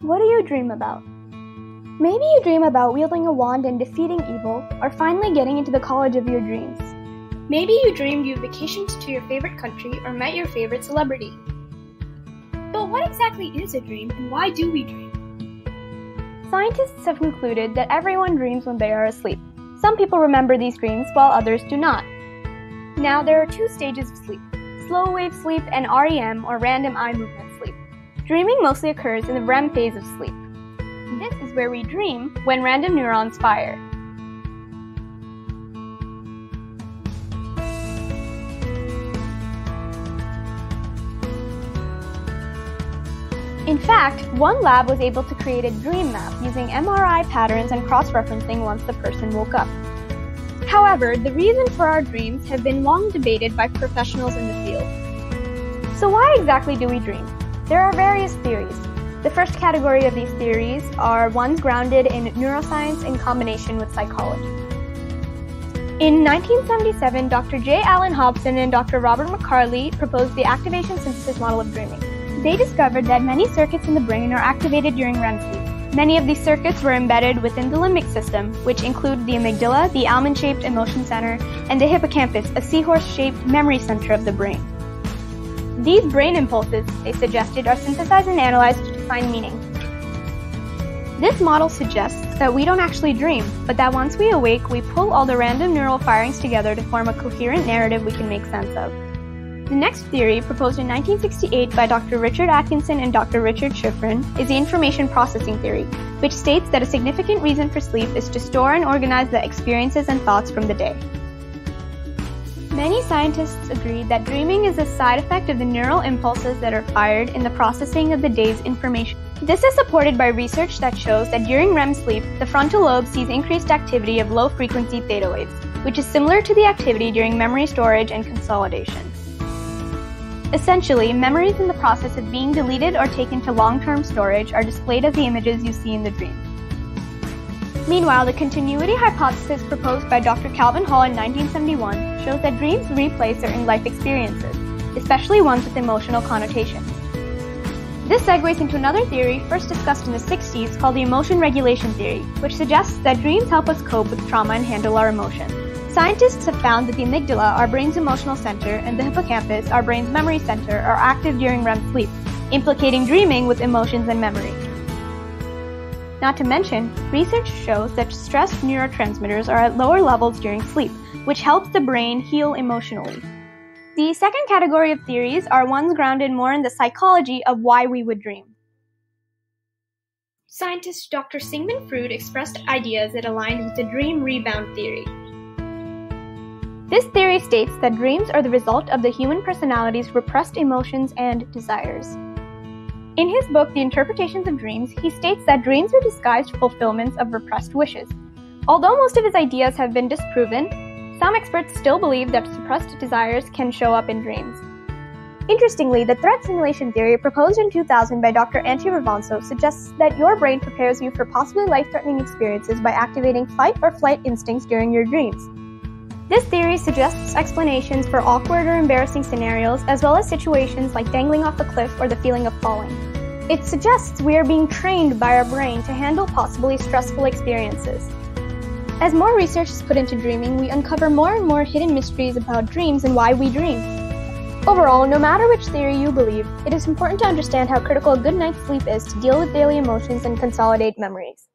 What do you dream about? Maybe you dream about wielding a wand and defeating evil, or finally getting into the college of your dreams. Maybe you dreamed you vacationed to your favorite country or met your favorite celebrity. But what exactly is a dream and why do we dream? Scientists have concluded that everyone dreams when they are asleep. Some people remember these dreams while others do not. Now, there are two stages of sleep slow wave sleep and REM or random eye movement Dreaming mostly occurs in the REM phase of sleep. This is where we dream when random neurons fire. In fact, one lab was able to create a dream map using MRI patterns and cross-referencing once the person woke up. However, the reason for our dreams have been long debated by professionals in the field. So why exactly do we dream? There are various theories. The first category of these theories are ones grounded in neuroscience in combination with psychology. In 1977, Dr. J. Allen Hobson and Dr. Robert McCarley proposed the activation synthesis model of dreaming. They discovered that many circuits in the brain are activated during REM sleep. Many of these circuits were embedded within the limbic system, which include the amygdala, the almond-shaped emotion center, and the hippocampus, a seahorse-shaped memory center of the brain. These brain impulses, they suggested, are synthesized and analyzed to find meaning. This model suggests that we don't actually dream, but that once we awake, we pull all the random neural firings together to form a coherent narrative we can make sense of. The next theory, proposed in 1968 by Dr. Richard Atkinson and Dr. Richard Shiffrin, is the information processing theory, which states that a significant reason for sleep is to store and organize the experiences and thoughts from the day. Many scientists agree that dreaming is a side effect of the neural impulses that are fired in the processing of the day's information. This is supported by research that shows that during REM sleep, the frontal lobe sees increased activity of low frequency theta waves, which is similar to the activity during memory storage and consolidation. Essentially, memories in the process of being deleted or taken to long-term storage are displayed as the images you see in the dream. Meanwhile, the continuity hypothesis proposed by Dr. Calvin Hall in 1971 shows that dreams replay certain life experiences, especially ones with emotional connotations. This segues into another theory first discussed in the 60s called the emotion regulation theory, which suggests that dreams help us cope with trauma and handle our emotions. Scientists have found that the amygdala, our brain's emotional center, and the hippocampus, our brain's memory center, are active during REM sleep, implicating dreaming with emotions and memory. Not to mention, research shows that stress neurotransmitters are at lower levels during sleep, which helps the brain heal emotionally. The second category of theories are ones grounded more in the psychology of why we would dream. Scientist Dr. Sigmund Freud expressed ideas that aligned with the dream rebound theory. This theory states that dreams are the result of the human personality's repressed emotions and desires. In his book, The Interpretations of Dreams, he states that dreams are disguised fulfillments of repressed wishes. Although most of his ideas have been disproven, some experts still believe that suppressed desires can show up in dreams. Interestingly, the threat simulation theory proposed in 2000 by Dr. Antti Revonsuo suggests that your brain prepares you for possibly life-threatening experiences by activating fight or flight instincts during your dreams. This theory suggests explanations for awkward or embarrassing scenarios, as well as situations like dangling off a cliff or the feeling of falling. It suggests we are being trained by our brain to handle possibly stressful experiences. As more research is put into dreaming, we uncover more and more hidden mysteries about dreams and why we dream. Overall, no matter which theory you believe, it is important to understand how critical a good night's sleep is to deal with daily emotions and consolidate memories.